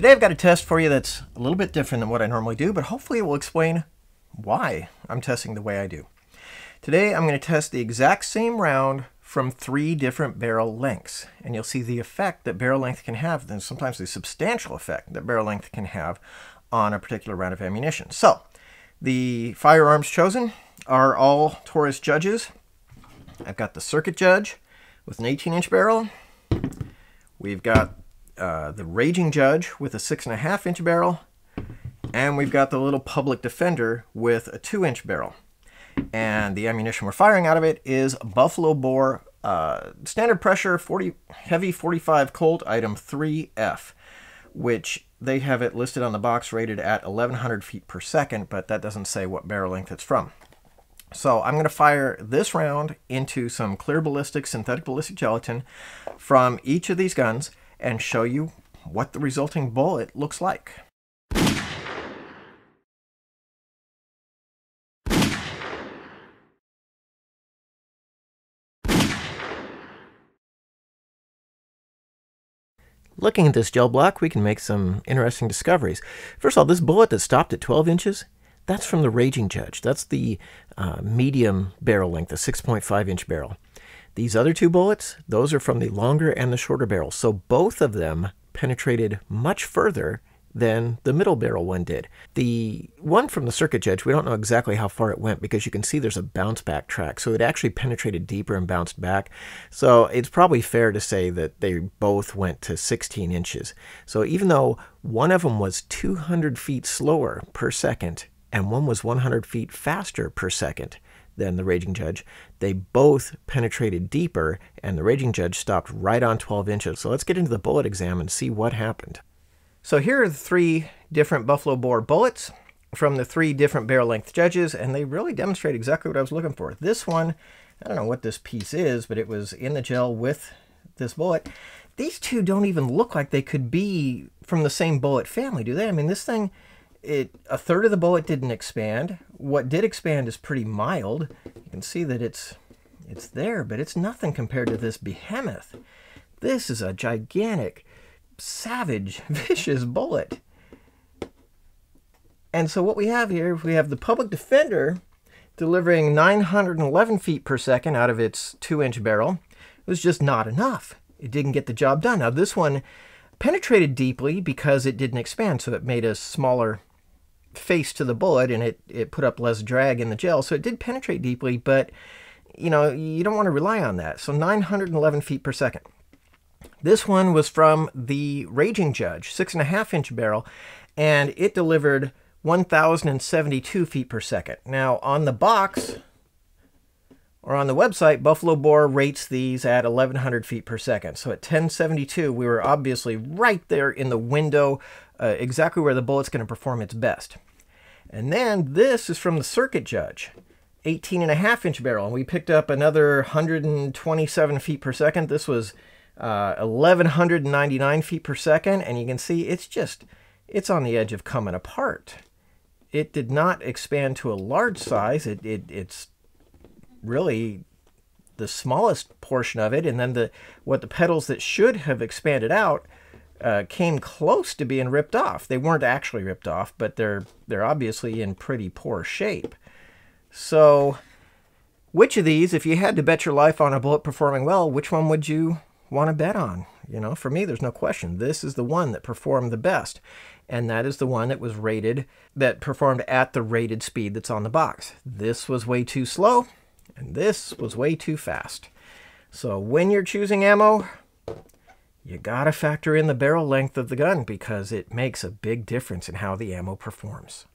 Today I've got a test for you that's a little bit different than what I normally do, but hopefully it will explain why I'm testing the way I do. Today I'm going to test the exact same round from three different barrel lengths, and you'll see the effect that barrel length can have, and sometimes the substantial effect that barrel length can have on a particular round of ammunition. So, the firearms chosen are all Taurus judges. I've got the circuit judge with an 18-inch barrel. We've got uh, the Raging Judge with a six and a half inch barrel, and we've got the little Public Defender with a two inch barrel. And the ammunition we're firing out of it is Buffalo Bore uh, standard pressure 40 heavy 45 Colt item 3F, which they have it listed on the box rated at 1100 feet per second, but that doesn't say what barrel length it's from. So I'm going to fire this round into some clear ballistic synthetic ballistic gelatin from each of these guns and show you what the resulting bullet looks like. Looking at this gel block, we can make some interesting discoveries. First of all, this bullet that stopped at 12 inches, that's from the Raging Judge. That's the uh, medium barrel length, the 6.5 inch barrel. These other two bullets, those are from the longer and the shorter barrel. So both of them penetrated much further than the middle barrel one did. The one from the circuit judge, we don't know exactly how far it went because you can see there's a bounce back track. So it actually penetrated deeper and bounced back. So it's probably fair to say that they both went to 16 inches. So even though one of them was 200 feet slower per second and one was 100 feet faster per second, than the Raging Judge. They both penetrated deeper, and the Raging Judge stopped right on 12 inches. So let's get into the bullet exam and see what happened. So here are the three different Buffalo Bore bullets from the three different barrel length judges, and they really demonstrate exactly what I was looking for. This one, I don't know what this piece is, but it was in the gel with this bullet. These two don't even look like they could be from the same bullet family, do they? I mean, this thing it a third of the bullet didn't expand. What did expand is pretty mild. You can see that it's it's there, but it's nothing compared to this behemoth. This is a gigantic, savage, vicious bullet. And so what we have here, we have the Public Defender delivering 911 feet per second out of its 2-inch barrel. It was just not enough. It didn't get the job done. Now this one penetrated deeply because it didn't expand, so it made a smaller face to the bullet and it, it put up less drag in the gel. So it did penetrate deeply, but you know, you don't want to rely on that. So 911 feet per second. This one was from the Raging Judge, six and a half inch barrel, and it delivered 1,072 feet per second. Now on the box, or on the website, Buffalo Bore rates these at 1100 feet per second. So at 1072, we were obviously right there in the window, uh, exactly where the bullet's going to perform its best. And then this is from the Circuit Judge, 18 and a half inch barrel. And we picked up another 127 feet per second. This was uh, 1199 feet per second. And you can see it's just, it's on the edge of coming apart. It did not expand to a large size. It, it, it's really the smallest portion of it, and then the what the petals that should have expanded out uh, came close to being ripped off. They weren't actually ripped off, but they're they're obviously in pretty poor shape. So, which of these, if you had to bet your life on a bullet performing well, which one would you want to bet on? You know, for me, there's no question. This is the one that performed the best. And that is the one that was rated, that performed at the rated speed that's on the box. This was way too slow. And this was way too fast. So when you're choosing ammo, you gotta factor in the barrel length of the gun because it makes a big difference in how the ammo performs.